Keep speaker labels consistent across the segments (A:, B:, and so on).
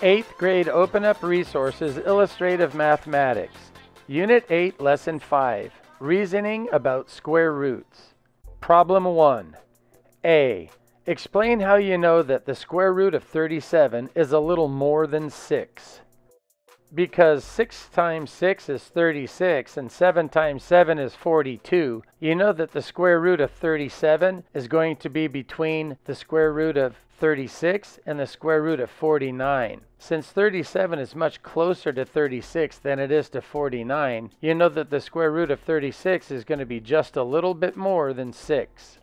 A: 8th grade Open Up Resources Illustrative Mathematics, Unit 8, Lesson 5, Reasoning about Square Roots. Problem 1. A. Explain how you know that the square root of 37 is a little more than 6. Because 6 times 6 is 36 and 7 times 7 is 42, you know that the square root of 37 is going to be between the square root of 36 and the square root of 49. Since 37 is much closer to 36 than it is to 49, you know that the square root of 36 is going to be just a little bit more than 6.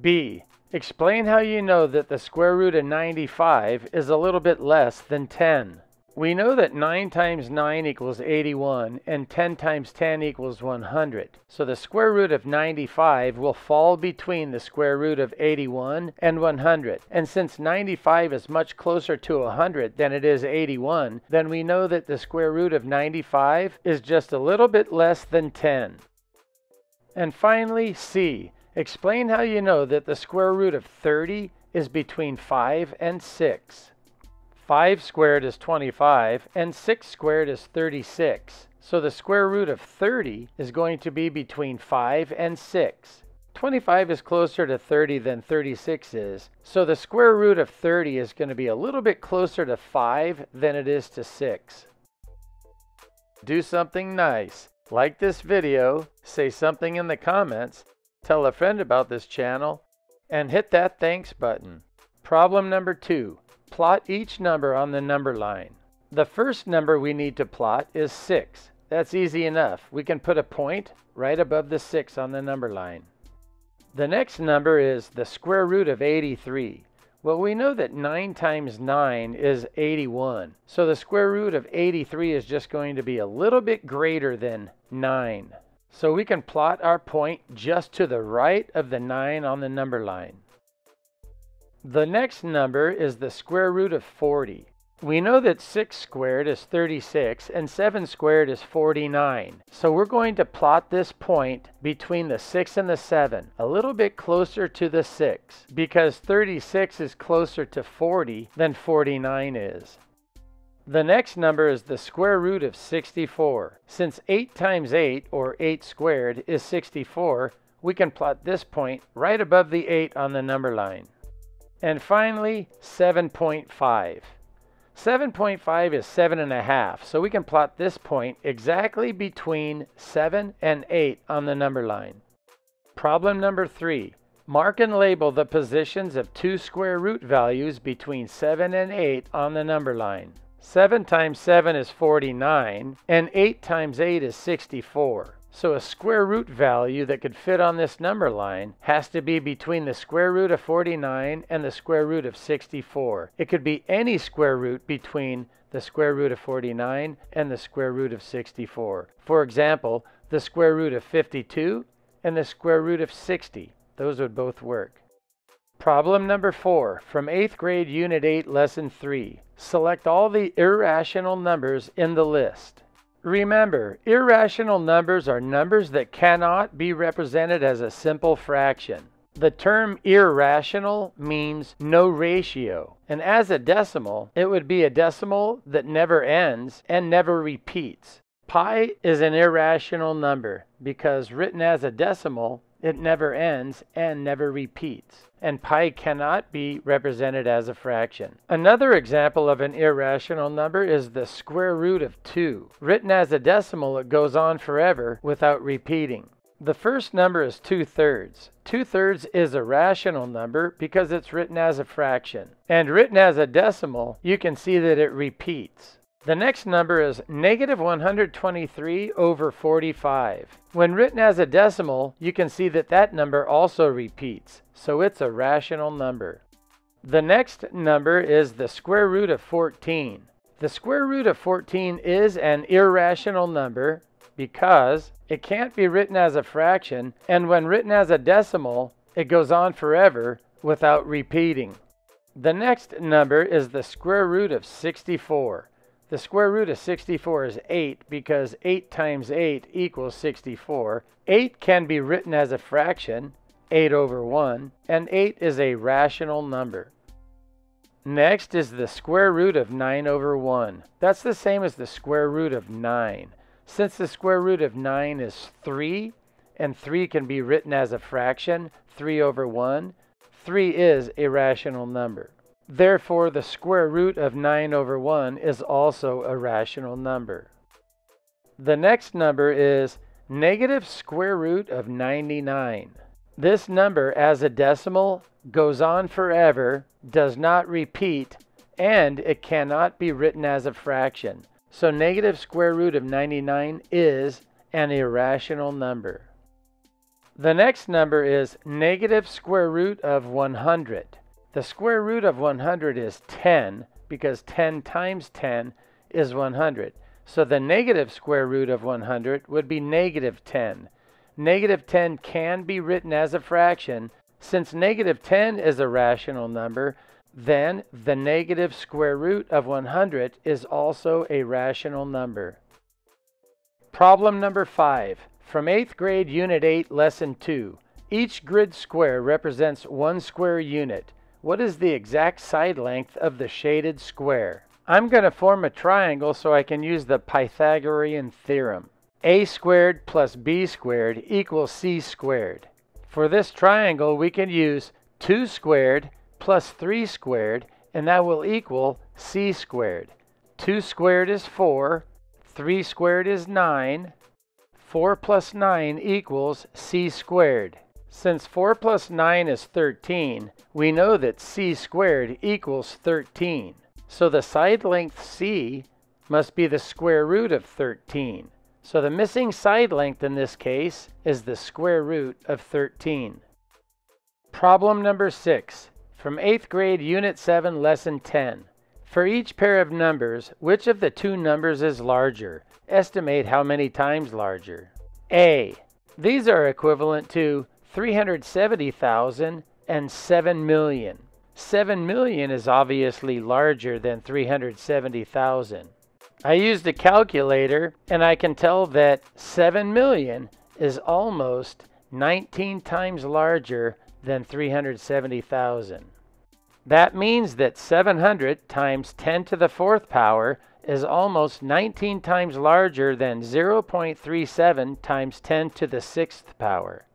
A: B. Explain how you know that the square root of 95 is a little bit less than 10. We know that 9 times 9 equals 81 and 10 times 10 equals 100. So the square root of 95 will fall between the square root of 81 and 100. And since 95 is much closer to 100 than it is 81, then we know that the square root of 95 is just a little bit less than 10. And finally, C. Explain how you know that the square root of 30 is between 5 and 6. 5 squared is 25, and 6 squared is 36. So the square root of 30 is going to be between 5 and 6. 25 is closer to 30 than 36 is, so the square root of 30 is going to be a little bit closer to 5 than it is to 6. Do something nice. Like this video, say something in the comments, tell a friend about this channel, and hit that thanks button. Problem number two. Plot each number on the number line. The first number we need to plot is 6. That's easy enough. We can put a point right above the 6 on the number line. The next number is the square root of 83. Well, we know that 9 times 9 is 81. So the square root of 83 is just going to be a little bit greater than 9. So we can plot our point just to the right of the 9 on the number line. The next number is the square root of 40. We know that 6 squared is 36 and 7 squared is 49. So we're going to plot this point between the 6 and the 7, a little bit closer to the 6, because 36 is closer to 40 than 49 is. The next number is the square root of 64. Since 8 times 8, or 8 squared, is 64, we can plot this point right above the 8 on the number line. And finally, 7.5. 7.5 is 7.5, so we can plot this point exactly between 7 and 8 on the number line. Problem number 3. Mark and label the positions of two square root values between 7 and 8 on the number line. 7 times 7 is 49, and 8 times 8 is 64. So a square root value that could fit on this number line has to be between the square root of 49 and the square root of 64. It could be any square root between the square root of 49 and the square root of 64. For example, the square root of 52 and the square root of 60. Those would both work. Problem number 4 from 8th grade Unit 8 Lesson 3. Select all the irrational numbers in the list. Remember, irrational numbers are numbers that cannot be represented as a simple fraction. The term irrational means no ratio, and as a decimal, it would be a decimal that never ends and never repeats. Pi is an irrational number because written as a decimal, it never ends and never repeats, and pi cannot be represented as a fraction. Another example of an irrational number is the square root of 2. Written as a decimal, it goes on forever without repeating. The first number is 2 thirds. 2 thirds is a rational number because it's written as a fraction. And written as a decimal, you can see that it repeats. The next number is negative 123 over 45. When written as a decimal, you can see that that number also repeats, so it's a rational number. The next number is the square root of 14. The square root of 14 is an irrational number because it can't be written as a fraction, and when written as a decimal, it goes on forever without repeating. The next number is the square root of 64. The square root of 64 is 8 because 8 times 8 equals 64. 8 can be written as a fraction, 8 over 1, and 8 is a rational number. Next is the square root of 9 over 1. That's the same as the square root of 9. Since the square root of 9 is 3, and 3 can be written as a fraction, 3 over 1, 3 is a rational number. Therefore, the square root of 9 over 1 is also a rational number. The next number is negative square root of 99. This number as a decimal goes on forever, does not repeat, and it cannot be written as a fraction. So negative square root of 99 is an irrational number. The next number is negative square root of 100. The square root of 100 is 10 because 10 times 10 is 100. So the negative square root of 100 would be negative 10. Negative 10 can be written as a fraction. Since negative 10 is a rational number, then the negative square root of 100 is also a rational number. Problem number 5. From 8th grade, Unit 8, Lesson 2. Each grid square represents one square unit. What is the exact side length of the shaded square? I'm going to form a triangle so I can use the Pythagorean theorem. a squared plus b squared equals c squared. For this triangle, we can use 2 squared plus 3 squared, and that will equal c squared. 2 squared is 4, 3 squared is 9, 4 plus 9 equals c squared. Since 4 plus 9 is 13, we know that c squared equals 13. So the side length c must be the square root of 13. So the missing side length in this case is the square root of 13. Problem number 6 from 8th grade Unit 7 Lesson 10. For each pair of numbers, which of the two numbers is larger? Estimate how many times larger. A. These are equivalent to 370,000 and 7 million. 7 million is obviously larger than 370,000. I used a calculator and I can tell that 7 million is almost 19 times larger than 370,000. That means that 700 times 10 to the fourth power is almost 19 times larger than 0.37 times 10 to the sixth power.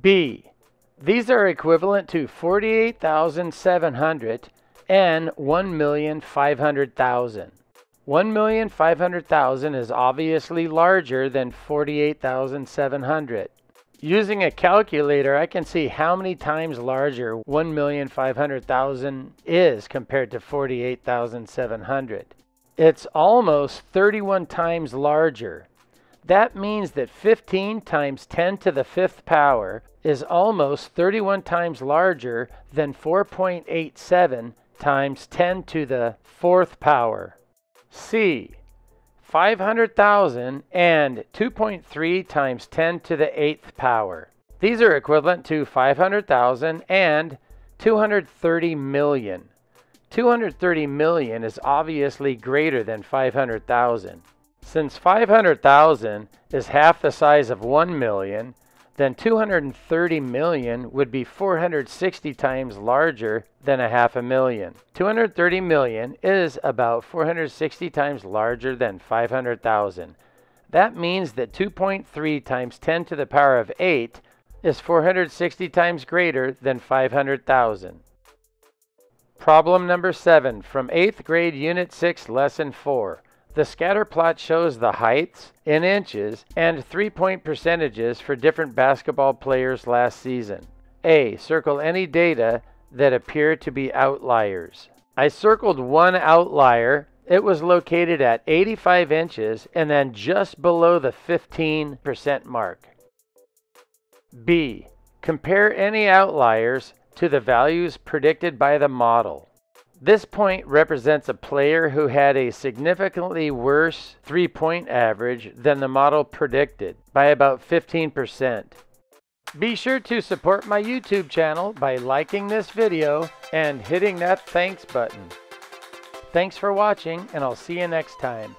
A: B. These are equivalent to 48,700 and 1,500,000. 1,500,000 is obviously larger than 48,700. Using a calculator, I can see how many times larger 1,500,000 is compared to 48,700. It's almost 31 times larger. That means that 15 times 10 to the fifth power is almost 31 times larger than 4.87 times 10 to the fourth power. C. 500,000 and 2.3 times 10 to the eighth power. These are equivalent to 500,000 and 230 million. 230 million is obviously greater than 500,000. Since 500,000 is half the size of 1 million, then 230 million would be 460 times larger than a half a million. 230 million is about 460 times larger than 500,000. That means that 2.3 times 10 to the power of 8 is 460 times greater than 500,000. Problem number 7 from 8th grade Unit 6 Lesson 4. The scatter plot shows the heights in inches and three-point percentages for different basketball players last season. A. Circle any data that appear to be outliers. I circled one outlier. It was located at 85 inches and then just below the 15% mark. B. Compare any outliers to the values predicted by the model. This point represents a player who had a significantly worse three point average than the model predicted by about 15%. Be sure to support my YouTube channel by liking this video and hitting that thanks button. Thanks for watching and I'll see you next time.